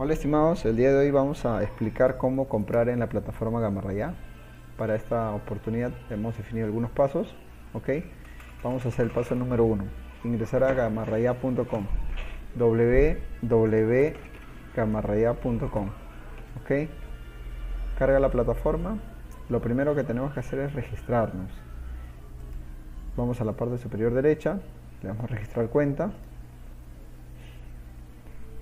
Hola estimados, el día de hoy vamos a explicar cómo comprar en la plataforma Gamarraya. Para esta oportunidad hemos definido algunos pasos, ¿ok? Vamos a hacer el paso número uno, ingresar a gamarraya.com, www.gamarraya.com, ¿ok? Carga la plataforma, lo primero que tenemos que hacer es registrarnos. Vamos a la parte superior derecha, le damos a registrar cuenta,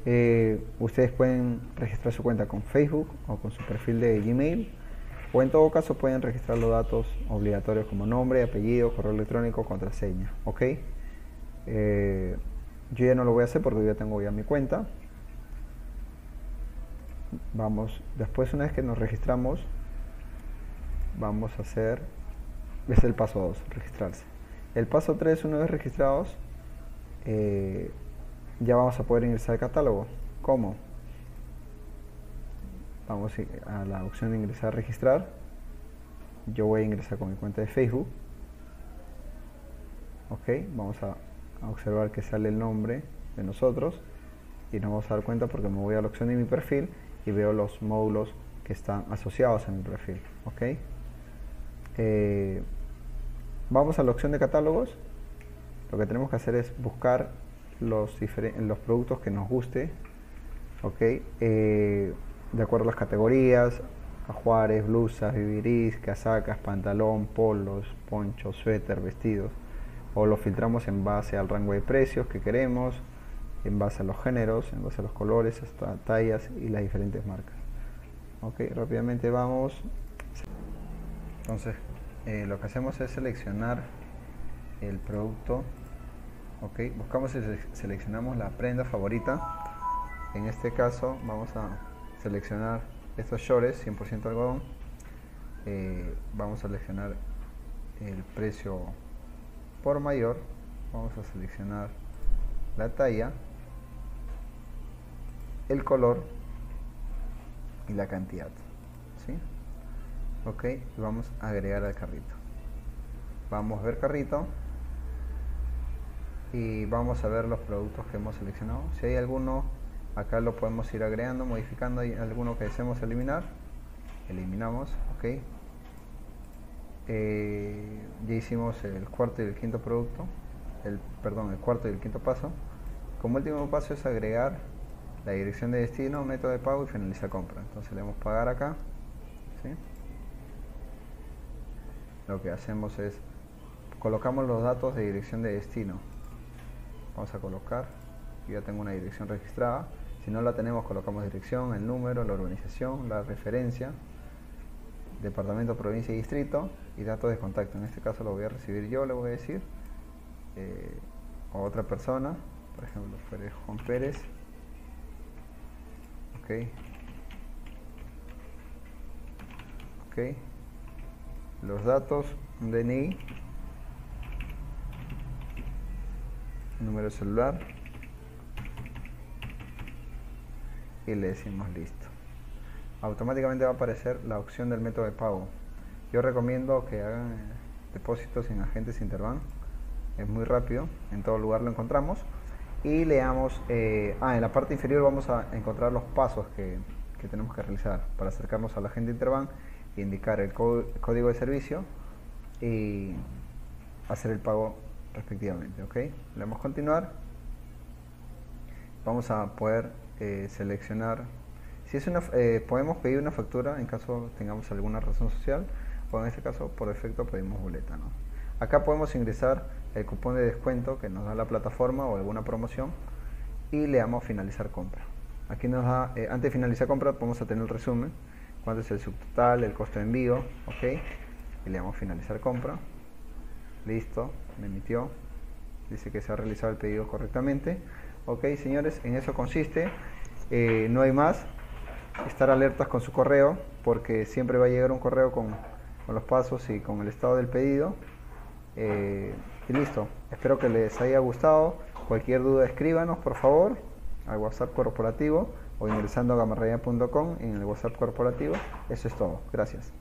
eh, ustedes pueden registrar su cuenta con Facebook o con su perfil de Gmail o en todo caso pueden registrar los datos obligatorios como nombre, apellido, correo electrónico, contraseña. ¿Ok? Eh, yo ya no lo voy a hacer porque ya tengo ya mi cuenta. Vamos, después una vez que nos registramos, vamos a hacer, es el paso 2, registrarse. El paso 3, una vez registrados, eh, ya vamos a poder ingresar al catálogo. ¿Cómo? Vamos a la opción de ingresar a registrar. Yo voy a ingresar con mi cuenta de Facebook. Ok, vamos a, observar que sale el nombre de nosotros y nos vamos a dar cuenta porque me voy a la opción de mi perfil y veo los módulos que están asociados a mi perfil. Ok, eh, vamos a la opción de catálogos. Lo que tenemos que hacer es buscar los, los productos que nos guste, ¿ok? Eh, de acuerdo a las categorías, ajuares, blusas, vivirís, casacas, pantalón, polos, ponchos, suéter, vestidos. O lo filtramos en base al rango de precios que queremos, en base a los géneros, en base a los colores, hasta tallas y las diferentes marcas. Ok, rápidamente vamos. Entonces, eh, lo que hacemos es seleccionar el producto ok buscamos y seleccionamos la prenda favorita. En este caso vamos a seleccionar estos shorts 100% algodón. Eh, vamos a seleccionar el precio por mayor. Vamos a seleccionar la talla el color y la cantidad ¿sí? ok vamos a agregar al carrito. Vamos a ver carrito y vamos a ver los productos que hemos seleccionado. Si hay alguno, acá lo podemos ir agregando, modificando. Hay alguno que deseemos eliminar, eliminamos, ok. Eh, ya hicimos el cuarto y el quinto producto, el, perdón, el cuarto y el quinto paso. Como último paso es agregar la dirección de destino, método de pago y finalizar compra. Entonces le damos pagar acá. Lo que hacemos es colocamos los datos de dirección de destino vamos a colocar ya tengo una dirección registrada. Si no la tenemos colocamos dirección, el número, la organización, la referencia departamento, provincia y distrito y datos de contacto. En este caso lo voy a recibir yo le voy a decir eh, o otra persona. Por ejemplo Juan Pérez. Ok. Ok. Los datos DNI número celular. Y le decimos listo automáticamente va a aparecer la opción del método de pago. Yo recomiendo que hagan eh, depósitos en agentes Interbank. Es muy rápido en todo lugar lo encontramos. Y leamos eh, ah en la parte inferior vamos a encontrar los pasos que, que tenemos que realizar para acercarnos a la agente Interbank indicar el código de servicio y hacer el pago respectivamente. ¿ok? Le damos continuar. Vamos a poder eh, seleccionar. Si es una, eh, podemos pedir una factura en caso tengamos alguna razón social o en este caso por defecto pedimos boleta. ¿no? Acá podemos ingresar el cupón de descuento que nos da la plataforma o alguna promoción y le damos finalizar compra. Aquí nos da, eh, antes de finalizar compra vamos a tener el resumen, cuánto es el subtotal, el costo de envío, ok, y le damos finalizar compra. Listo, me emitió. Dice que se ha realizado el pedido correctamente. Ok, señores, en eso consiste. Eh, no hay más. Estar alertas con su correo, porque siempre va a llegar un correo con, los pasos y con el estado del pedido. Eh, y listo. Espero que les haya gustado. Cualquier duda escríbanos, por favor, al WhatsApp corporativo o ingresando a gamarraya.com en el WhatsApp corporativo. Eso es todo. Gracias.